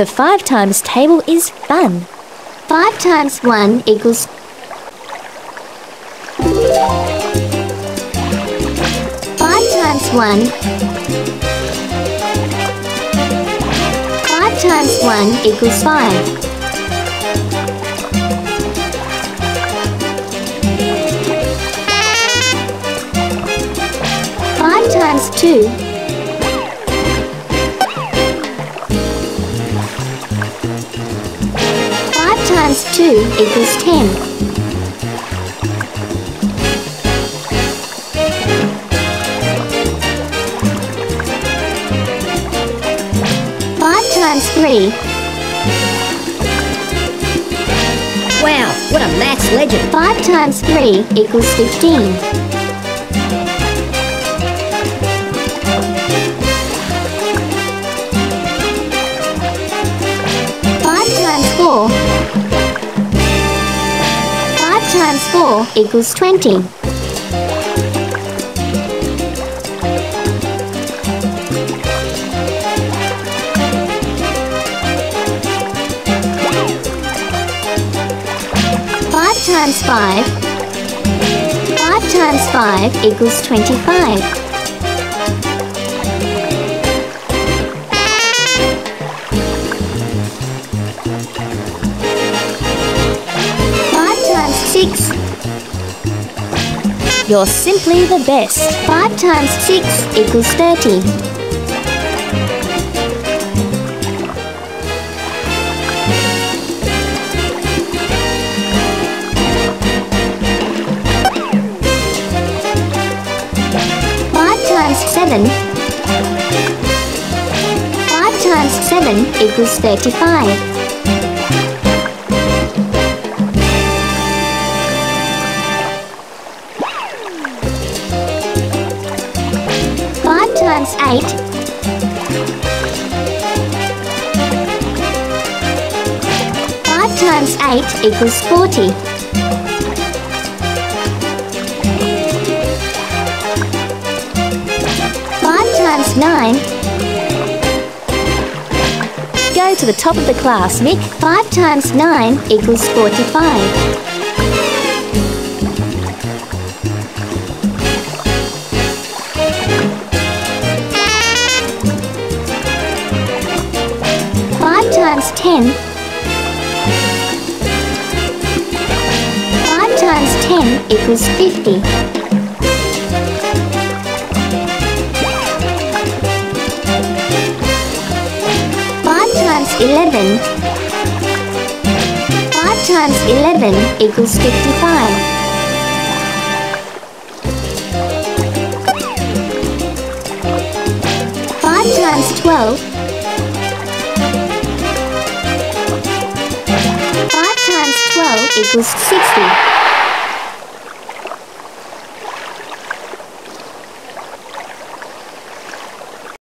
The 5 times table is fun. 5 times 1 equals 5 times 1 5 times 1 equals 5 5 times 5 times 2 equals 10. 5 times 3. Wow, what a math legend! 5 times 3 equals 15. 4 equals 20. Five times five. Five times five equals twenty-five. Five times six. You're simply the best. Five times six equals thirty. Five times seven. Five times seven equals thirty-five. 8. 5 times 8 equals 40. Five times nine. Go to the top of the class, Mick. Five times nine equals forty-five. Times 10. 5 times 10 equals 50. 5 times 11. 5 times 11 equals 55. 5 times 12 equals 60.